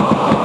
Oh!